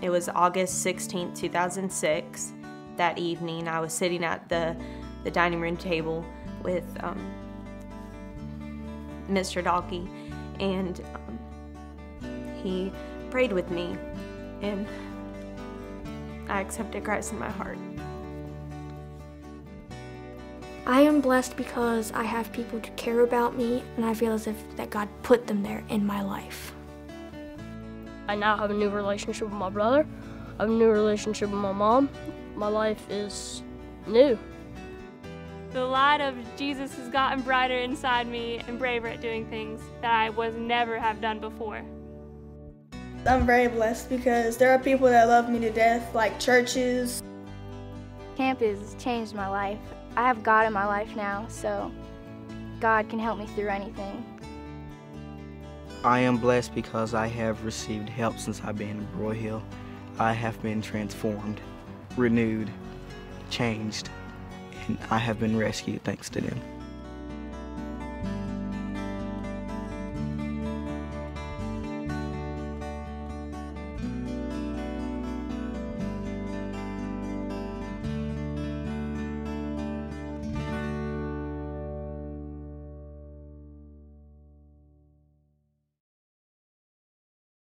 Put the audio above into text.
It was August 16, 2006. That evening, I was sitting at the, the dining room table with um, Mr. Dalkey, and um, he prayed with me, and I accepted Christ in my heart. I am blessed because I have people to care about me, and I feel as if that God put them there in my life. I now have a new relationship with my brother. I have a new relationship with my mom. My life is new. The light of Jesus has gotten brighter inside me and braver at doing things that I was never have done before. I'm very blessed because there are people that love me to death, like churches. Camp has changed my life. I have God in my life now, so God can help me through anything. I am blessed because I have received help since I've been in Broyhill. I have been transformed, renewed, changed, and I have been rescued thanks to them.